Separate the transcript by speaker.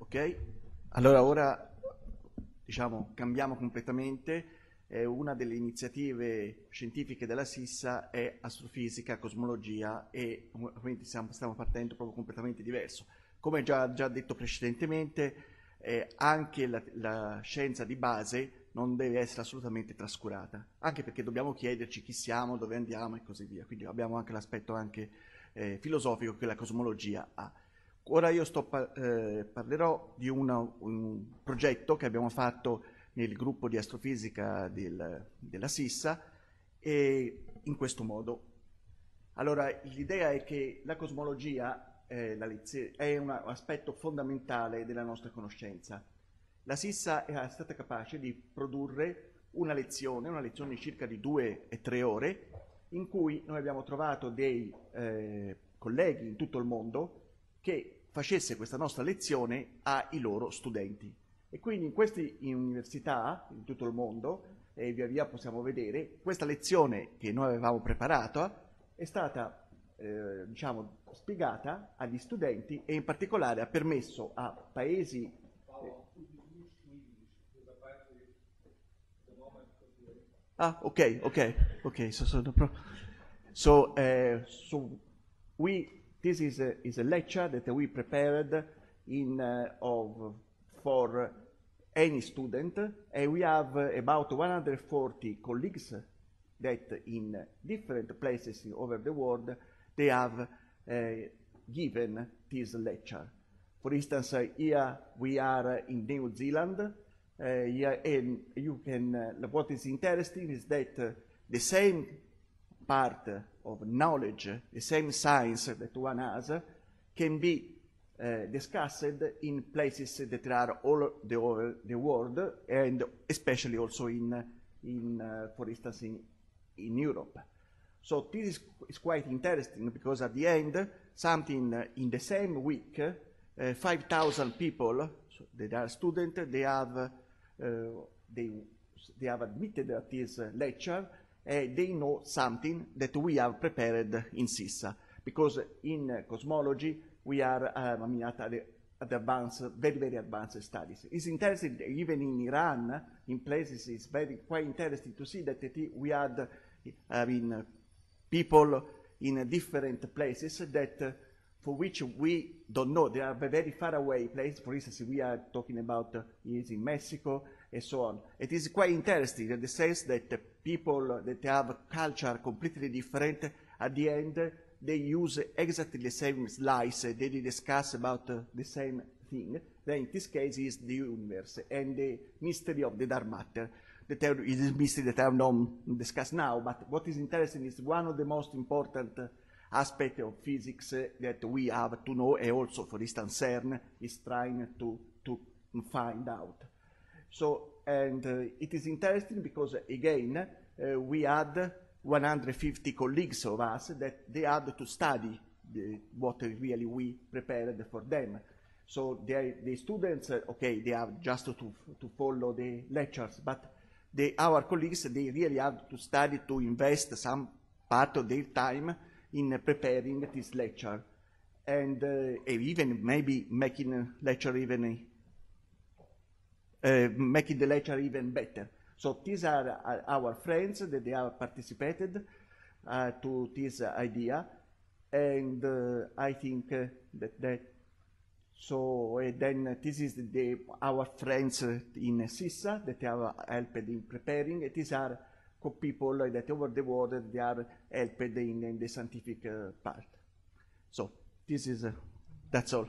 Speaker 1: Ok? Allora ora diciamo, cambiamo completamente. Eh, una delle iniziative scientifiche della SISSA è astrofisica, cosmologia e quindi stiamo, stiamo partendo proprio completamente diverso. Come già, già detto precedentemente, eh, anche la, la scienza di base non deve essere assolutamente trascurata, anche perché dobbiamo chiederci chi siamo, dove andiamo e così via. Quindi abbiamo anche l'aspetto anche, eh, filosofico che la cosmologia ha. Ora io sto, eh, parlerò di una, un progetto che abbiamo fatto nel gruppo di astrofisica del, della SISSA e in questo modo. Allora, l'idea è che la cosmologia eh, la è un aspetto fondamentale della nostra conoscenza. La SISSA è stata capace di produrre una lezione, una lezione circa di due e tre ore, in cui noi abbiamo trovato dei eh, colleghi in tutto il mondo che facesse questa nostra lezione ai loro studenti. E quindi in queste università, in tutto il mondo, e via via possiamo vedere, questa lezione che noi avevamo preparato è stata eh, diciamo, spiegata agli studenti e in particolare ha permesso a paesi... Eh, ah, ok, ok, ok, so, so, no so, uh, we This is a, is a lecture that we prepared in, uh, of, for any student, and we have uh, about 140 colleagues that in different places over the world, they have uh, given this lecture. For instance, uh, here we are in New Zealand, uh, and you can, what is interesting is that the same part of knowledge, the same science that one has, can be uh, discussed in places that are all the, the world, and especially also in, in uh, for instance, in, in Europe. So this is, is, quite interesting because at the end, something uh, in the same week, uh, 5,000 people so are students, they have, they, they have admitted at this lecture they know something that we have prepared in SISSA. Because in cosmology, we are um, I mean, at, at advanced, very, very advanced studies. It's interesting, even in Iran, in places, it's very quite interesting to see that we had I mean, people in different places that for which we don't know. They are very far away places. For instance, we are talking about uh, is in Mexico, and so on. It is quite interesting in the sense that people that have culture completely different, at the end, they use exactly the same slice, they discuss about uh, the same thing. Then in this case is the universe and the mystery of the dark matter. That is mystery that I have not discussed now, but what is interesting is one of the most important aspects of physics that we have to know, and also, for instance, CERN is trying to, to find out. So, and uh, it is interesting because, again, uh, we had 150 colleagues of us that they had to study the, what really we prepared for them. So they, the students, uh, okay, they have just to, to follow the lectures, but the, our colleagues, they really have to study to invest some part of their time in preparing this lecture and uh, even maybe making lecture even uh, making the lecture even better. So these are our friends that they have participated uh, to this idea, and uh, I think uh, that, that so then this is the, our friends in SISSA that have helped in preparing. These are people that over the world they are helped in, in the scientific uh, part. So this is that's all.